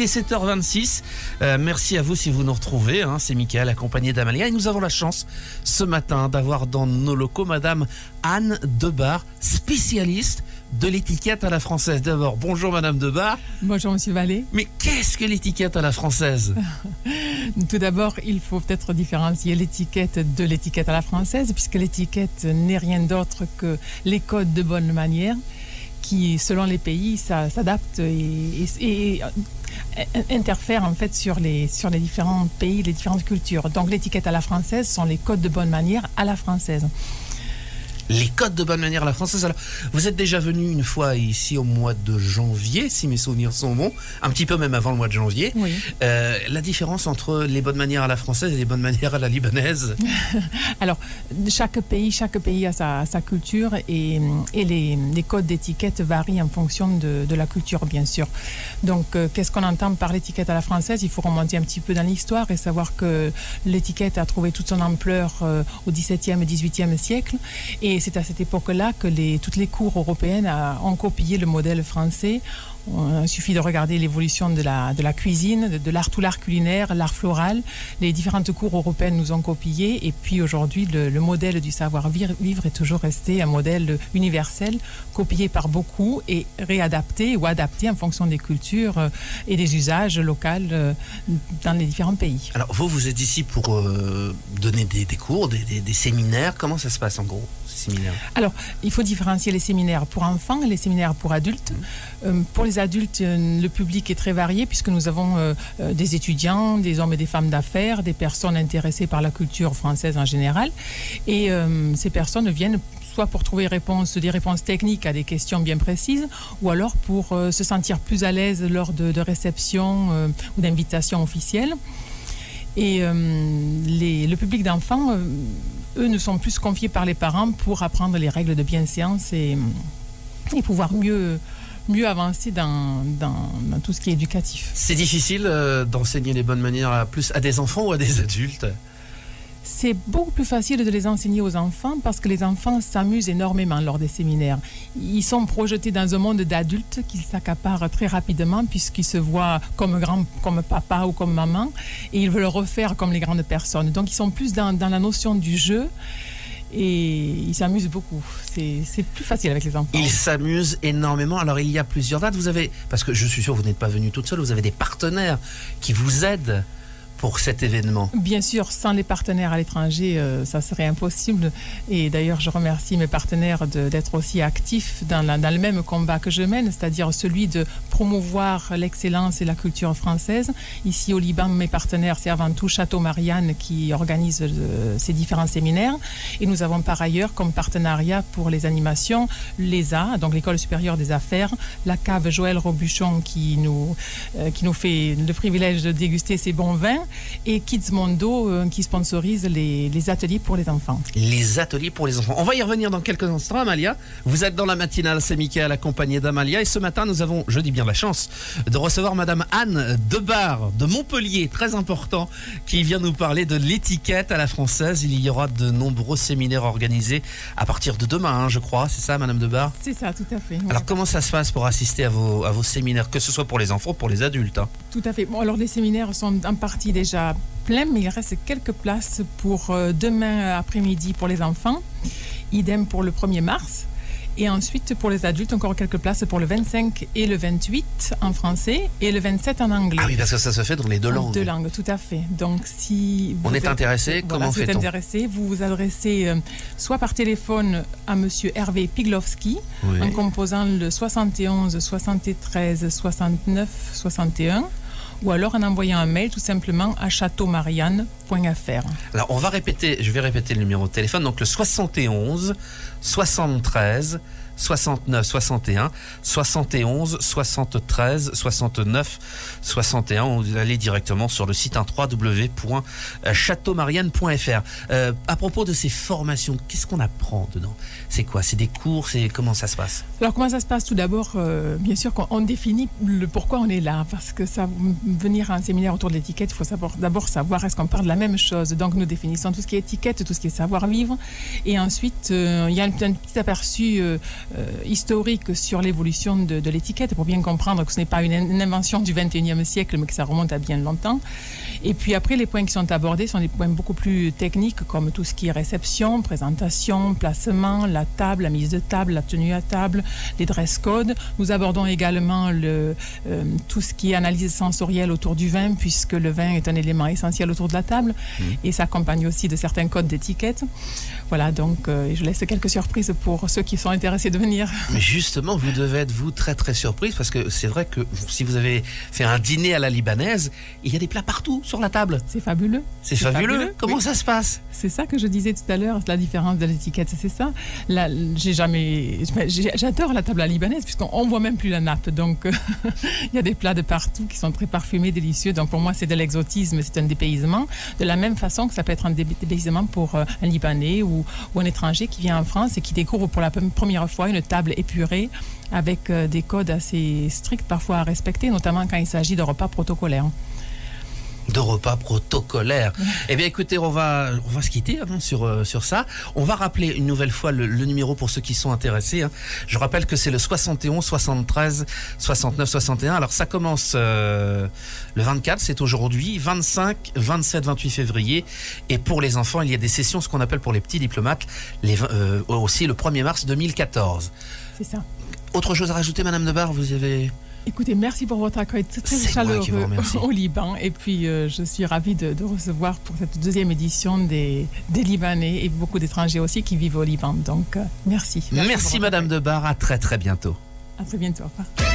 Il est 7h26. Euh, merci à vous si vous nous retrouvez. Hein. C'est Michael accompagné d'Amalia. Et nous avons la chance ce matin d'avoir dans nos locaux Madame Anne Debar, spécialiste de l'étiquette à la française. D'abord, bonjour Madame Debar. Bonjour Monsieur Vallée. Mais qu'est-ce que l'étiquette à la française? Tout d'abord, il faut peut-être différencier l'étiquette de l'étiquette à la française, puisque l'étiquette n'est rien d'autre que les codes de bonne manière qui, selon les pays, s'adaptent et, et, interfèrent en fait sur les, sur les différents pays, les différentes cultures. Donc l'étiquette à la française sont les codes de bonne manière à la française les codes de bonne manière à la française. Alors, vous êtes déjà venu une fois ici au mois de janvier, si mes souvenirs sont bons, un petit peu même avant le mois de janvier. Oui. Euh, la différence entre les bonnes manières à la française et les bonnes manières à la libanaise? Alors, chaque pays, chaque pays a sa, sa culture et, et les, les, codes d'étiquette varient en fonction de, de, la culture, bien sûr. Donc, euh, qu'est-ce qu'on entend par l'étiquette à la française? Il faut remonter un petit peu dans l'histoire et savoir que l'étiquette a trouvé toute son ampleur euh, au XVIIe et XVIIIe siècle. Et c'est à cette époque-là que toutes les cours européennes ont copié le modèle français il suffit de regarder l'évolution de la, cuisine, de, l'art, tout l'art culinaire, l'art floral. Les différentes cours européennes nous ont copié. Et puis aujourd'hui, le, le, modèle du savoir-vivre est toujours resté un modèle universel, copié par beaucoup et réadapté ou adapté en fonction des cultures euh, et des usages locaux euh, dans les différents pays. Alors vous, vous êtes ici pour euh, donner des, cours, des, séminaires. Comment ça se passe en gros, séminaires Alors, il faut différencier les séminaires pour enfants et les séminaires pour adultes. Mmh. Euh, pour les adultes, euh, le public est très varié puisque nous avons euh, des étudiants, des hommes et des femmes d'affaires, des personnes intéressées par la culture française en général. Et ces personnes viennent soit pour trouver réponse, des réponses techniques à des questions bien précises, ou alors pour se sentir plus à l'aise lors de, de réceptions ou d'invitations officielles. Et les, le public d'enfants, eux, ne sont plus confiés par les parents pour apprendre les règles de bienséance et, et pouvoir mieux mieux avancer dans, dans, tout ce qui est éducatif. C'est difficile euh, d'enseigner les bonnes manières plus à des enfants ou à des adultes? C'est beaucoup plus facile de les enseigner aux enfants parce que les enfants s'amusent énormément lors des séminaires. Ils sont projetés dans un monde d'adultes qu'ils s'accaparent très rapidement puisqu'ils se voient comme grand, comme papa ou comme maman et ils veulent le refaire comme les grandes personnes. Donc ils sont plus dans, la notion du jeu et ils s'amusent beaucoup. C'est plus facile avec les enfants. Ils s'amusent énormément. Alors il y a plusieurs dates. Vous avez, parce que je suis sûr vous n'êtes pas venu toute seule, vous avez des partenaires qui vous aident pour cet événement Bien sûr, sans les partenaires à l'étranger, euh, ça serait impossible. Et d'ailleurs, je remercie mes partenaires d'être aussi actifs dans, le même combat que je mène, c'est-à-dire celui de promouvoir l'excellence et la culture française. Ici au Liban, mes partenaires, c'est avant tout Château Marianne qui organise euh, ces différents séminaires. Et nous avons par ailleurs comme partenariat pour les animations l'ESA, donc l'École supérieure des affaires, la cave Joël Robuchon qui nous, euh, qui nous fait le privilège de déguster ces bons vins et Kids Mondo euh, qui sponsorise les, les, ateliers pour les enfants. Les ateliers pour les enfants. On va y revenir dans quelques instants, Amalia. Vous êtes dans la matinale, c'est Mickaël accompagné d'Amalia. Et ce matin, nous avons, je dis bien la chance, de recevoir Madame Anne Debar de Montpellier, très important, qui vient nous parler de l'étiquette à la française. Il y aura de nombreux séminaires organisés à partir de demain, hein, je crois. C'est ça, Madame Debar C'est ça, tout à fait. Alors, comment ça se passe pour assister à vos, à vos séminaires, que ce soit pour les enfants ou pour les adultes hein? Tout à fait. Bon, alors, les séminaires sont en partie déjà plein, mais il reste quelques places pour euh, demain après-midi pour les enfants. Idem pour le 1er mars. Et ensuite, pour les adultes, encore quelques places pour le 25 et le 28 en français et le 27 en anglais. Ah oui, parce que ça se fait dans les deux langues. Deux langues, tout à fait. Donc, si vous on est intéressé, voilà, comment si fait-on Vous êtes intéressé, vous vous adressez euh, soit par téléphone à Monsieur Hervé Piglovski oui. en composant le 71 73 69 61 ou alors en envoyant un mail tout simplement à châteaumarianne.fr. Alors on va répéter, je vais répéter le numéro de téléphone, donc le 71 73 69 61 71 73 69 61 vous allez directement sur le site www.châteaumarianne.fr euh, à propos de ces formations qu'est-ce qu'on apprend dedans? C'est quoi? C'est des cours? C'est comment ça se passe? Alors comment ça se passe? Tout d'abord euh, bien sûr qu'on définit le pourquoi on est là parce que ça venir à un séminaire autour de l'étiquette il faut savoir d'abord savoir est-ce qu'on parle de la même chose. Donc nous définissons tout ce qui est étiquette tout ce qui est savoir vivre et ensuite euh, il y a un, un petit aperçu euh, historique sur l'évolution de, de l'étiquette pour bien comprendre que ce n'est pas une, une invention du 21e siècle, mais que ça remonte à bien longtemps. Et puis après, les points qui sont abordés sont des points beaucoup plus techniques, comme tout ce qui est réception, présentation, placement, la table, la mise de table, la tenue à table, les dress codes. Nous abordons également le, euh, tout ce qui est analyse sensorielle autour du vin, puisque le vin est un élément essentiel autour de la table Mmh. et s'accompagne aussi de certains codes d'étiquette. Voilà, donc euh, je laisse quelques surprises pour ceux qui sont intéressés de Mais justement, vous devez être vous très très surprise parce que c'est vrai que si vous avez fait un dîner à la libanaise, il y a des plats partout sur la table. C'est fabuleux. C'est fabuleux. fabuleux, Comment oui. ça se passe? C'est ça que je disais tout à l'heure, la différence de l'étiquette, c'est ça. Là, j'ai jamais, j'adore la table à la libanaise puisqu'on on voit même plus la nappe. Donc, il y a des plats de partout qui sont très parfumés, délicieux. Donc, pour moi, c'est de l'exotisme, c'est un dépaysement. De la même façon que ça peut être un dé- dépaysement pour euh, un Libanais ou, ou un étranger qui vient en France et qui découvre pour la première fois une table épurée avec euh, des codes assez stricts parfois à respecter, notamment quand il s'agit de repas protocolaires. De repas protocolaires. eh bien, écoutez, on va, on va se quitter hein, sur, euh, sur ça. On va rappeler une nouvelle fois le, le numéro pour ceux qui sont intéressés. hein. Je rappelle que c'est le 71 73 69 61. Alors, ça commence euh, le 24, c'est aujourd'hui, 25, 27, 28 février. Et pour les enfants, il y a des sessions, ce qu'on appelle pour les petits diplomates, les, euh, aussi le 1er mars 2014. C'est ça. Autre chose à rajouter, Madame Debar? Vous avez... Écoutez, merci pour votre accueil très chaleureux au Liban. Et puis, euh, je suis ravie de, de recevoir pour cette deuxième édition des, des Libanais et beaucoup d'étrangers aussi qui vivent au Liban. Donc, euh, merci. Merci, votre Madame. Debar. À très très bientôt. À très bientôt. Au revoir.